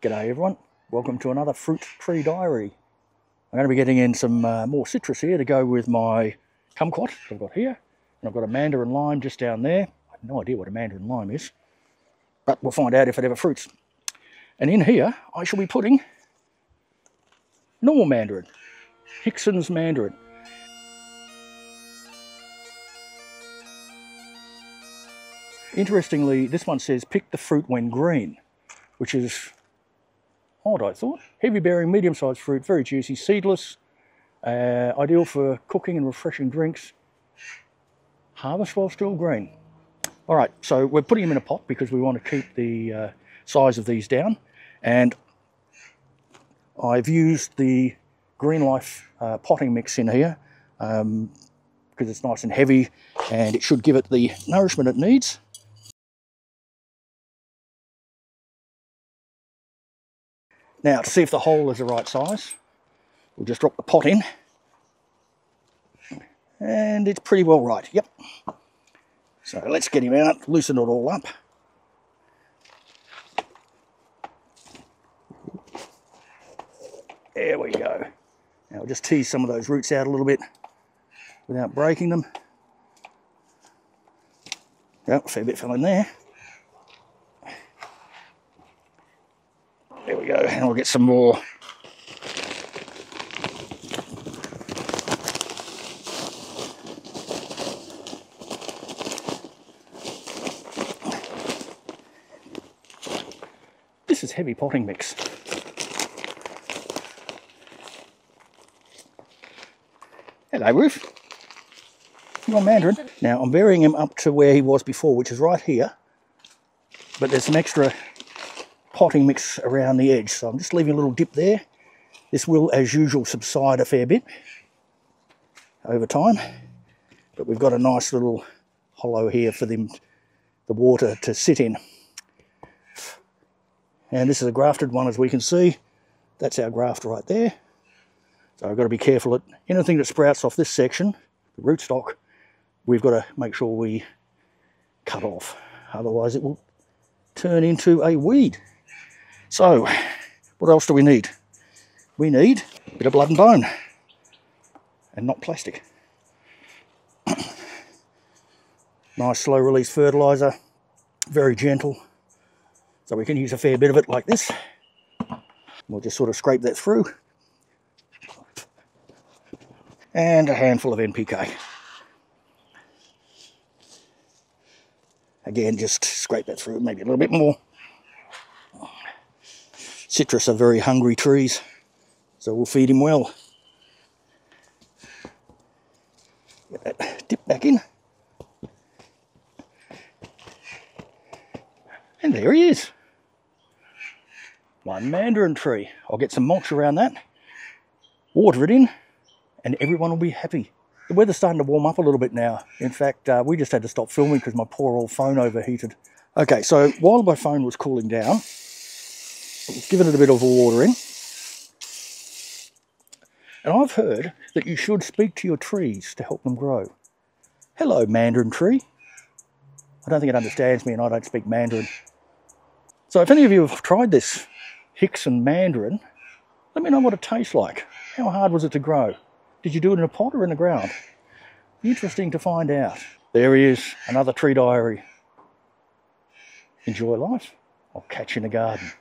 G'day everyone, welcome to another fruit tree diary. I'm going to be getting in some uh, more citrus here to go with my kumquat I've got here. And I've got a mandarin lime just down there. I have no idea what a mandarin lime is, but we'll find out if it ever fruits. And in here, I shall be putting normal mandarin, Hickson's mandarin. Interestingly, this one says pick the fruit when green, which is I thought. Heavy bearing, medium sized fruit, very juicy, seedless, uh, ideal for cooking and refreshing drinks. Harvest while still green. All right, so we're putting them in a pot because we want to keep the uh, size of these down. And I've used the Green Life uh, potting mix in here because um, it's nice and heavy and it should give it the nourishment it needs. Now, to see if the hole is the right size, we'll just drop the pot in. And it's pretty well right, yep. So let's get him out, loosen it all up. There we go. Now we'll just tease some of those roots out a little bit without breaking them. Yep, a fair bit fell in there. There we go, and we'll get some more. This is heavy potting mix. Hello, Ruth. You're Mandarin. Now, I'm burying him up to where he was before, which is right here. But there's some extra potting mix around the edge. So I'm just leaving a little dip there. This will, as usual, subside a fair bit over time. But we've got a nice little hollow here for them, the water to sit in. And this is a grafted one, as we can see. That's our graft right there. So I've got to be careful that anything that sprouts off this section, the rootstock, we've got to make sure we cut off. Otherwise it will turn into a weed. So, what else do we need? We need a bit of blood and bone and not plastic. nice slow release fertilizer, very gentle. So we can use a fair bit of it like this. We'll just sort of scrape that through. And a handful of NPK. Again, just scrape that through, maybe a little bit more. Citrus are very hungry trees, so we'll feed him well. Get that dip back in. And there he is. One mandarin tree. I'll get some mulch around that, water it in, and everyone will be happy. The weather's starting to warm up a little bit now. In fact, uh, we just had to stop filming because my poor old phone overheated. Okay, so while my phone was cooling down, given it a bit of a watering. And I've heard that you should speak to your trees to help them grow. Hello, mandarin tree. I don't think it understands me and I don't speak mandarin. So if any of you have tried this Hickson mandarin, let me know what it tastes like. How hard was it to grow? Did you do it in a pot or in the ground? Interesting to find out. There he is, another tree diary. Enjoy life. I'll catch you in the garden.